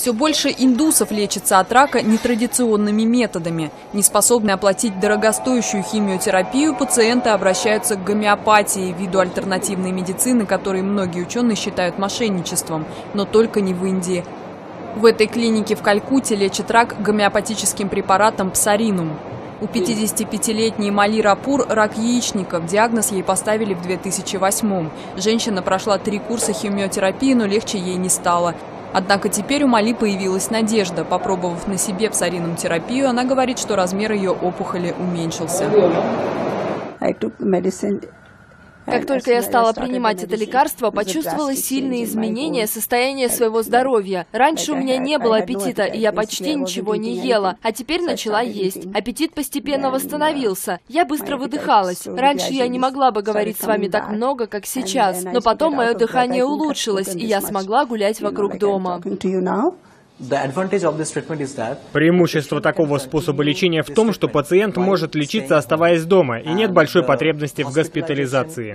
Все больше индусов лечится от рака нетрадиционными методами. Не способные оплатить дорогостоящую химиотерапию, пациенты обращаются к гомеопатии, виду альтернативной медицины, который многие ученые считают мошенничеством, но только не в Индии. В этой клинике в Калькутте лечат рак гомеопатическим препаратом псаринум. У 55-летней Мали Рапур рак яичников. Диагноз ей поставили в 2008 Женщина прошла три курса химиотерапии, но легче ей не стало. Однако теперь у Мали появилась надежда. Попробовав на себе псарином терапию, она говорит, что размер ее опухоли уменьшился. Как только я стала принимать это лекарство, почувствовала сильные изменения состояния своего здоровья. Раньше у меня не было аппетита, и я почти ничего не ела, а теперь начала есть. Аппетит постепенно восстановился. Я быстро выдыхалась. Раньше я не могла бы говорить с вами так много, как сейчас, но потом мое дыхание улучшилось, и я смогла гулять вокруг дома. Преимущество такого способа лечения в том, что пациент может лечиться, оставаясь дома, и нет большой потребности в госпитализации.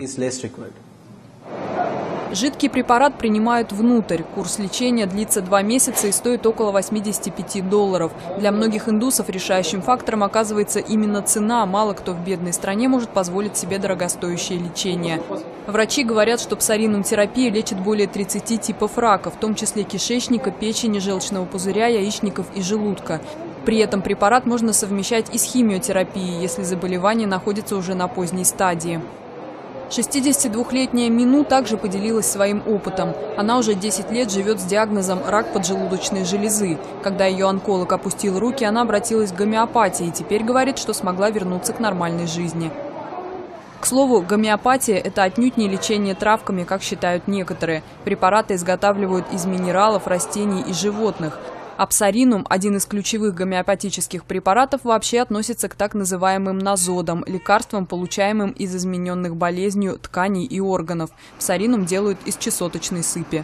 Жидкий препарат принимают внутрь. Курс лечения длится два месяца и стоит около 85 долларов. Для многих индусов решающим фактором оказывается именно цена. Мало кто в бедной стране может позволить себе дорогостоящее лечение. Врачи говорят, что псаринум терапия лечит более 30 типов рака, в том числе кишечника, печени, желчного пузыря, яичников и желудка. При этом препарат можно совмещать и с химиотерапией, если заболевание находится уже на поздней стадии. 62-летняя Мину также поделилась своим опытом. Она уже 10 лет живет с диагнозом рак поджелудочной железы. Когда ее онколог опустил руки, она обратилась к гомеопатии и теперь говорит, что смогла вернуться к нормальной жизни. К слову, гомеопатия – это отнюдь не лечение травками, как считают некоторые. Препараты изготавливают из минералов, растений и животных. Апсаринум, один из ключевых гомеопатических препаратов, вообще относится к так называемым назодам, лекарствам, получаемым из измененных болезнью тканей и органов. Псаринум делают из чесоточной сыпи.